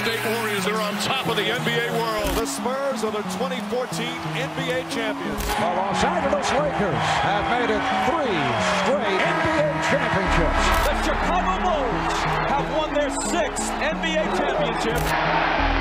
State Warriors are on top of the NBA world. The Spurs are the 2014 NBA champions. The Los Angeles Lakers have made it three straight NBA championships. The Chicago Bulls have won their sixth NBA championship.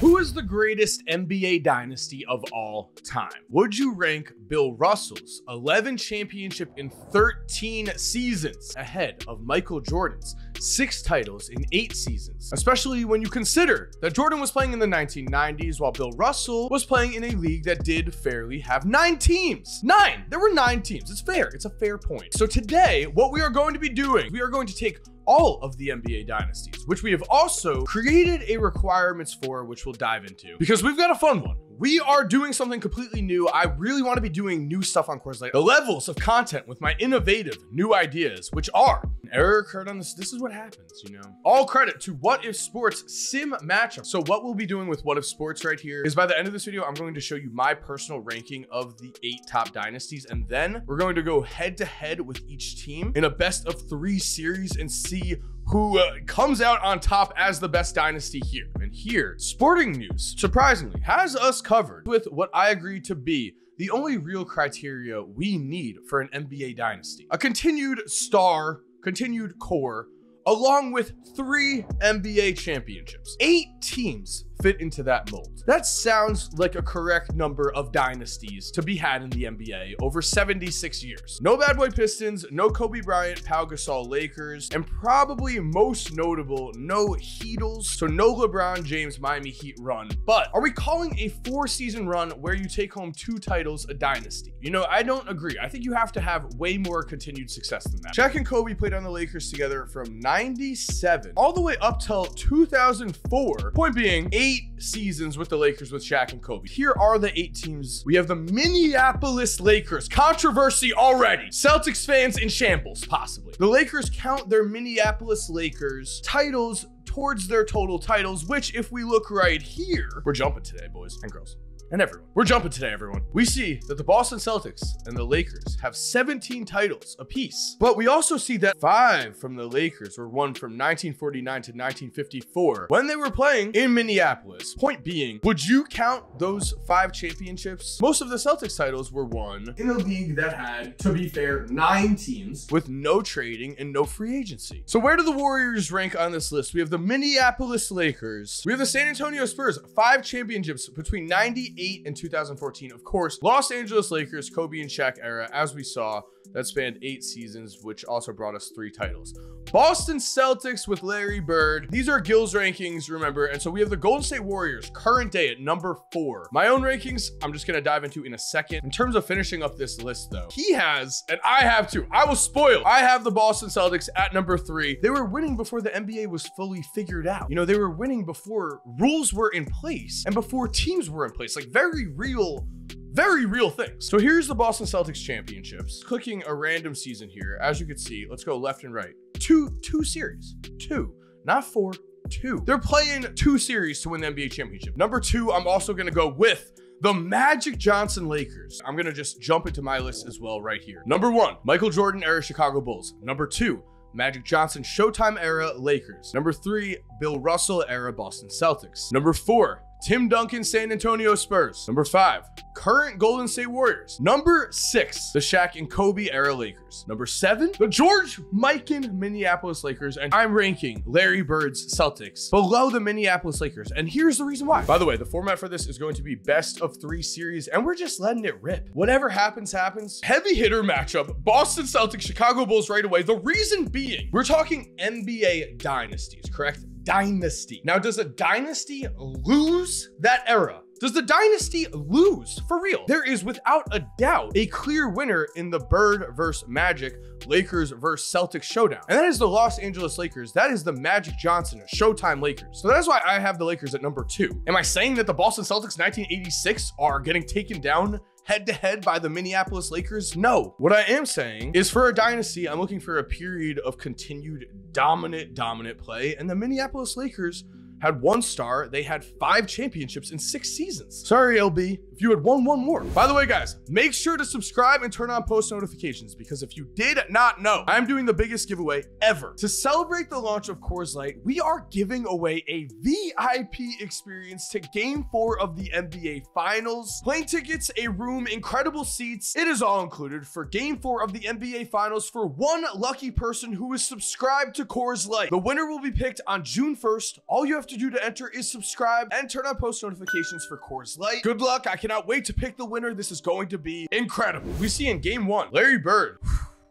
Who is the greatest NBA dynasty of all time? Would you rank Bill Russell's 11 championship in 13 seasons ahead of Michael Jordan's six titles in eight seasons? Especially when you consider that Jordan was playing in the 1990s while Bill Russell was playing in a league that did fairly have nine teams. Nine! There were nine teams. It's fair. It's a fair point. So today, what we are going to be doing, we are going to take all of the NBA dynasties, which we have also created a requirements for, which we'll dive into because we've got a fun one. We are doing something completely new. I really want to be doing new stuff on KorzLite. The levels of content with my innovative new ideas, which are an error occurred on this. This is what happens, you know. All credit to What If Sports Sim Matchup. So what we'll be doing with What If Sports right here is by the end of this video, I'm going to show you my personal ranking of the eight top dynasties, and then we're going to go head to head with each team in a best of three series and see who uh, comes out on top as the best dynasty here. Here, Sporting News, surprisingly, has us covered with what I agree to be the only real criteria we need for an NBA dynasty. A continued star, continued core, along with three NBA championships. Eight teams fit into that mold. That sounds like a correct number of dynasties to be had in the NBA over 76 years. No bad boy Pistons, no Kobe Bryant, Pau Gasol Lakers, and probably most notable, no Heatles, so no LeBron James Miami Heat run. But are we calling a four season run where you take home two titles a dynasty? You know, I don't agree. I think you have to have way more continued success than that. Shaq and Kobe played on the Lakers together from 97 all the way up till 2004. Point being, eight seasons with the Lakers with Shaq and Kobe. Here are the eight teams. We have the Minneapolis Lakers. Controversy already. Celtics fans in shambles, possibly. The Lakers count their Minneapolis Lakers titles towards their total titles, which if we look right here, we're jumping today, boys and girls and everyone. We're jumping today, everyone. We see that the Boston Celtics and the Lakers have 17 titles apiece, but we also see that five from the Lakers were won from 1949 to 1954 when they were playing in Minneapolis. Point being, would you count those five championships? Most of the Celtics titles were won in a league that had, to be fair, nine teams with no trading and no free agency. So where do the Warriors rank on this list? We have the Minneapolis Lakers. We have the San Antonio Spurs, five championships between 98 2008 and 2014. Of course, Los Angeles Lakers, Kobe and Shaq era, as we saw, that spanned eight seasons, which also brought us three titles. Boston Celtics with Larry Bird. These are Gill's rankings, remember. And so we have the Golden State Warriors, current day at number four. My own rankings, I'm just going to dive into in a second. In terms of finishing up this list, though, he has, and I have too. I was spoiled. I have the Boston Celtics at number three. They were winning before the NBA was fully figured out. You know, they were winning before rules were in place and before teams were in place. Like very real very real things. So here's the Boston Celtics championships. Clicking a random season here, as you can see, let's go left and right. Two, two series, two, not four, two. They're playing two series to win the NBA championship. Number two, I'm also gonna go with the Magic Johnson Lakers. I'm gonna just jump into my list as well right here. Number one, Michael Jordan era Chicago Bulls. Number two, Magic Johnson Showtime era Lakers. Number three, Bill Russell era Boston Celtics. Number four, Tim Duncan San Antonio Spurs. Number five, current Golden State Warriors. Number six, the Shaq and Kobe era Lakers. Number seven, the George Mikan Minneapolis Lakers. And I'm ranking Larry Bird's Celtics below the Minneapolis Lakers. And here's the reason why. By the way, the format for this is going to be best of three series, and we're just letting it rip. Whatever happens, happens. Heavy hitter matchup, Boston Celtics, Chicago Bulls right away. The reason being, we're talking NBA dynasties, correct? Dynasty. Now, does a dynasty lose that era? Does the dynasty lose for real? There is without a doubt a clear winner in the Bird versus Magic, Lakers versus Celtics showdown. And that is the Los Angeles Lakers. That is the Magic Johnson Showtime Lakers. So that's why I have the Lakers at number two. Am I saying that the Boston Celtics 1986 are getting taken down head to head by the Minneapolis Lakers? No. What I am saying is for a dynasty, I'm looking for a period of continued dominant, dominant play. And the Minneapolis Lakers had one star. They had five championships in six seasons. Sorry, LB, you had won one more. By the way, guys, make sure to subscribe and turn on post notifications because if you did not know, I'm doing the biggest giveaway ever. To celebrate the launch of KorzLite, we are giving away a VIP experience to game four of the NBA Finals. Plane tickets, a room, incredible seats. It is all included for game four of the NBA Finals for one lucky person who is subscribed to KorzLite. The winner will be picked on June 1st. All you have to do to enter is subscribe and turn on post notifications for KorzLite. Good luck. I cannot wait to pick the winner. This is going to be incredible. We see in game one, Larry Bird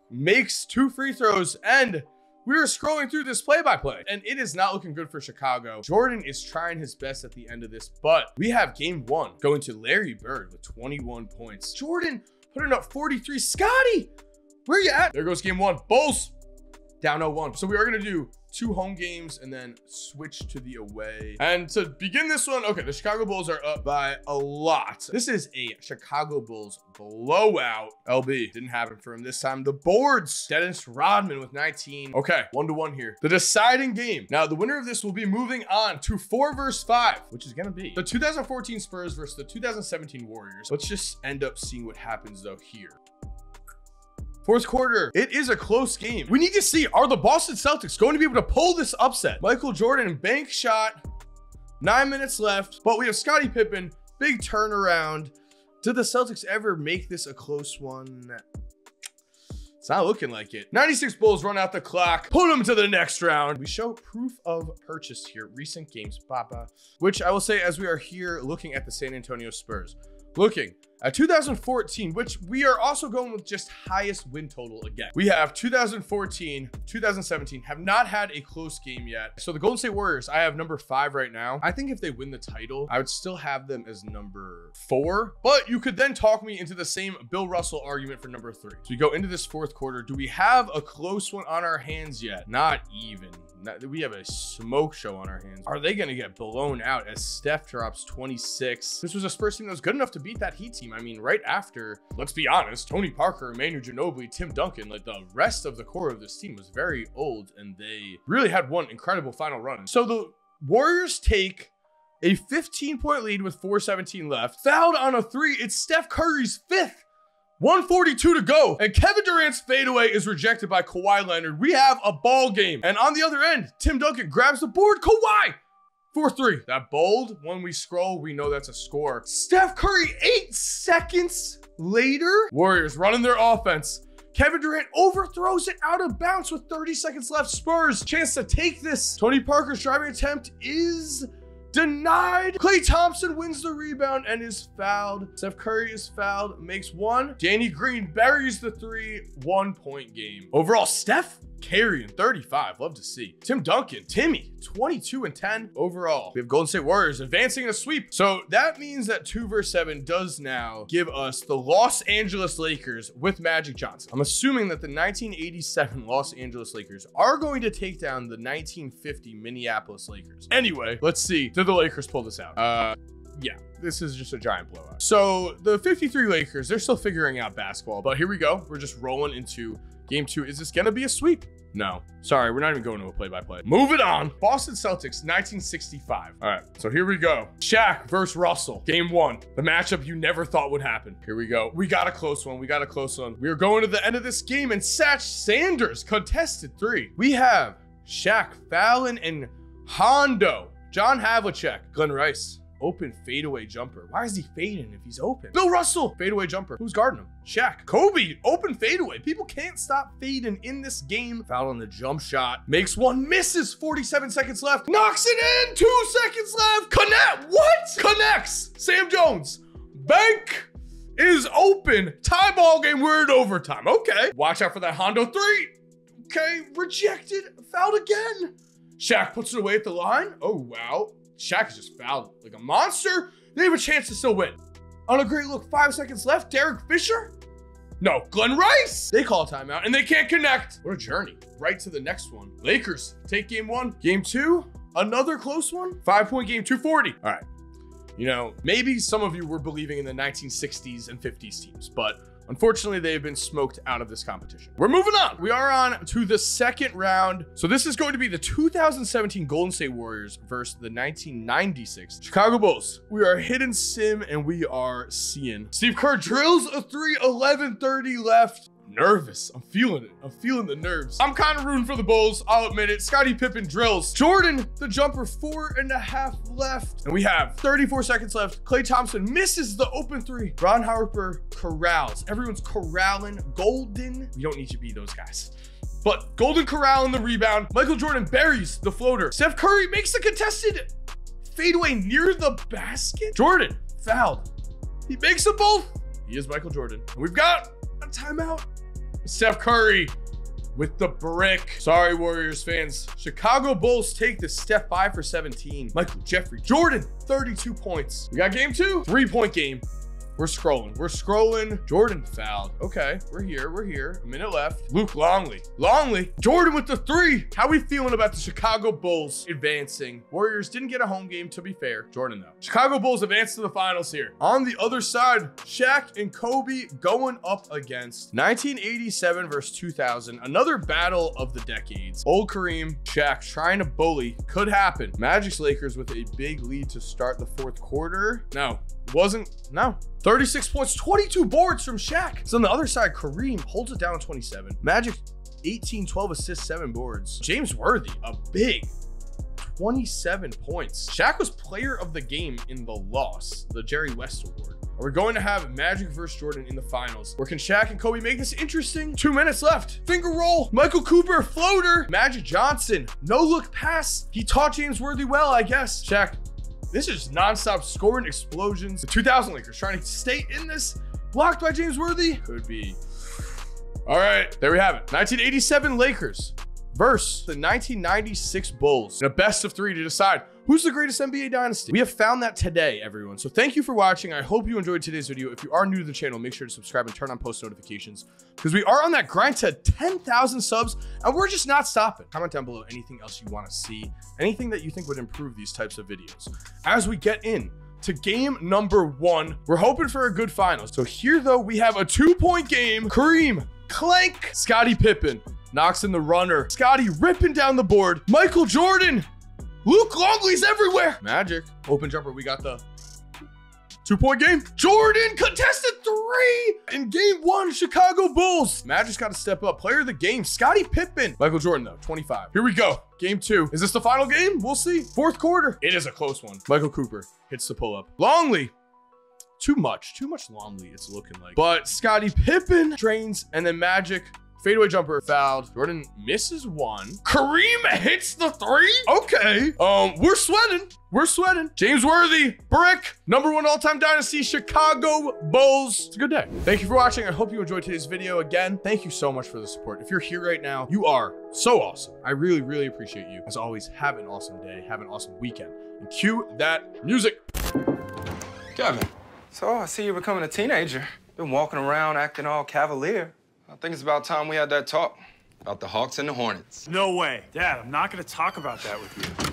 makes two free throws and we are scrolling through this play-by-play and it is not looking good for Chicago. Jordan is trying his best at the end of this, but we have game one going to Larry Bird with 21 points. Jordan putting up 43. Scottie, where you at? There goes game one. Bulls down 0-1. So we are going to do two home games and then switch to the away. And to begin this one, okay, the Chicago Bulls are up by a lot. This is a Chicago Bulls blowout. LB didn't happen for him this time. The boards, Dennis Rodman with 19. Okay, one to one here. The deciding game. Now, the winner of this will be moving on to four versus five, which is gonna be the 2014 Spurs versus the 2017 Warriors. Let's just end up seeing what happens though here. Fourth quarter, it is a close game. We need to see, are the Boston Celtics going to be able to pull this upset? Michael Jordan, bank shot, nine minutes left, but we have Scottie Pippen, big turnaround. Did the Celtics ever make this a close one? It's not looking like it. 96 Bulls run out the clock, put them to the next round. We show proof of purchase here, recent games, Papa, which I will say as we are here looking at the San Antonio Spurs. Looking Uh, at 2014, which we are also going with just highest win total again. We have 2014, 2017 have not had a close game yet. So the Golden State Warriors, I have number five right now. I think if they win the title, I would still have them as number four, but you could then talk me into the same Bill Russell argument for number three. So we go into this fourth quarter. Do we have a close one on our hands yet? Not even. We have a smoke show on our hands. Are they going to get blown out as Steph drops 26? This was a Spurs team that was good enough to beat that Heat team. I mean, right after, let's be honest, Tony Parker, Manu Ginobili, Tim Duncan, like the rest of the core of this team was very old and they really had one incredible final run. So the Warriors take a 15 point lead with 417 left. Fouled on a three. It's Steph Curry's fifth. 142 to go, and Kevin Durant's fadeaway is rejected by Kawhi Leonard. We have a ball game. And on the other end, Tim Duncan grabs the board. Kawhi 4 3. That bold, when we scroll, we know that's a score. Steph Curry, eight seconds later. Warriors running their offense. Kevin Durant overthrows it out of bounds with 30 seconds left. Spurs, chance to take this. Tony Parker's driving attempt is denied. Klay Thompson wins the rebound and is fouled. Steph Curry is fouled, makes one. Danny Green buries the three, one point game. Overall, Steph carrying 35. Love to see. Tim Duncan, Timmy, 22 and 10 overall. We have Golden State Warriors advancing in a sweep. So that means that 2 verse 7 does now give us the Los Angeles Lakers with Magic Johnson. I'm assuming that the 1987 Los Angeles Lakers are going to take down the 1950 Minneapolis Lakers. Anyway, let's see. Did the Lakers pull this out? Uh, yeah, this is just a giant blowout. So the 53 Lakers, they're still figuring out basketball, but here we go. We're just rolling into game two. Is this gonna be a sweep? No. Sorry, we're not even going to a play-by-play. Move it on. Boston Celtics, 1965. All right, so here we go. Shaq versus Russell. Game one. The matchup you never thought would happen. Here we go. We got a close one. We got a close one. We are going to the end of this game, and Satch Sanders contested three. We have Shaq, Fallon, and Hondo. John Havlicek, Glen Rice, open fadeaway jumper. Why is he fading if he's open? Bill Russell, fadeaway jumper. Who's guarding him? Shaq. Kobe, open fadeaway. People can't stop fading in this game. Foul on the jump shot. Makes one, misses. 47 seconds left. Knocks it in. Two seconds left. Connect. What? Connects. Sam Jones. Bank is open. Tie ball game. We're in overtime. Okay. Watch out for that Hondo three. Okay. Rejected. Fouled again. Shaq puts it away at the line. Oh, wow. Shaq is just fouled like a monster. They have a chance to still win. On a great look, five seconds left. Derek Fisher? No, Glen Rice. They call timeout and they can't connect. What a journey. Right to the next one. Lakers take game one. Game two, another close one. Five point game, 240. All right. You know, maybe some of you were believing in the 1960s and 50s teams, but Unfortunately, they have been smoked out of this competition. We're moving on. We are on to the second round. So this is going to be the 2017 Golden State Warriors versus the 1996 Chicago Bulls. We are hidden sim and we are seeing Steve Kerr drills a three, 11 30 left nervous. I'm feeling it. I'm feeling the nerves. I'm kind of rooting for the Bulls. I'll admit it. Scottie Pippen drills. Jordan, the jumper, four and a half left. And we have 34 seconds left. Klay Thompson misses the open three. Ron Harper corrals. Everyone's corralling. Golden. We don't need to be those guys. But Golden Corral in the rebound. Michael Jordan buries the floater. Steph Curry makes the contested fadeaway near the basket. Jordan fouled. He makes them both. He is Michael Jordan. And we've got a timeout. Steph Curry with the brick. Sorry, Warriors fans. Chicago Bulls take the step five for 17. Michael Jeffrey Jordan, 32 points. We got game two, three point game. We're scrolling. We're scrolling. Jordan fouled. Okay, we're here. We're here. A minute left. Luke Longley. Longley. Jordan with the three. How we feeling about the Chicago Bulls advancing? Warriors didn't get a home game, to be fair. Jordan, though. Chicago Bulls advance to the finals here. On the other side, Shaq and Kobe going up against 1987 versus 2000. Another battle of the decades. Old Kareem, Shaq trying to bully. Could happen. Magic's Lakers with a big lead to start the fourth quarter. No, wasn't. No. 36 points, 22 boards from Shaq. So on the other side, Kareem holds it down at 27. Magic, 18, 12 assists, 7 boards. James Worthy, a big 27 points. Shaq was player of the game in the loss, the Jerry West Award. We're going to have Magic versus Jordan in the finals. Where can Shaq and Kobe make this interesting? Two minutes left. Finger roll. Michael Cooper, floater. Magic Johnson, no look pass. He taught James Worthy well, I guess. Shaq this is nonstop scoring explosions. The 2000 Lakers trying to stay in this. Blocked by James Worthy. Could be. All right, there we have it. 1987 Lakers versus the 1996 Bulls in a best of three to decide who's the greatest NBA dynasty. We have found that today, everyone. So thank you for watching. I hope you enjoyed today's video. If you are new to the channel, make sure to subscribe and turn on post notifications because we are on that grind to 10,000 subs and we're just not stopping. Comment down below anything else you want to see, anything that you think would improve these types of videos. As we get in to game number one, we're hoping for a good final. So here, though, we have a two-point game. Kareem, Clank, Scottie Pippen, knocks in the runner. Scottie ripping down the board. Michael Jordan. Luke Longley's everywhere. Magic. Open jumper. We got the two point game. Jordan contested three in game one. Chicago Bulls. Magic's got to step up. Player of the game. Scottie Pippen. Michael Jordan, though, 25. Here we go. Game two. Is this the final game? We'll see. Fourth quarter. It is a close one. Michael Cooper hits the pull up. Longley too much, too much Longley, it's looking like. But Scottie Pippen drains, and then Magic Fadeaway jumper fouled. Jordan misses one. Kareem hits the three. Okay. Um, we're sweating. We're sweating. James Worthy, brick, number one all-time dynasty, Chicago Bulls. It's a good day. Thank you for watching. I hope you enjoyed today's video. Again, thank you so much for the support. If you're here right now, you are so awesome. I really, really appreciate you. As always, have an awesome day. Have an awesome weekend. And cue that music. Kevin. So I see you're becoming a teenager. Been walking around acting all cavalier. I think it's about time we had that talk about the Hawks and the Hornets. No way. Dad, I'm not going to talk about that with you.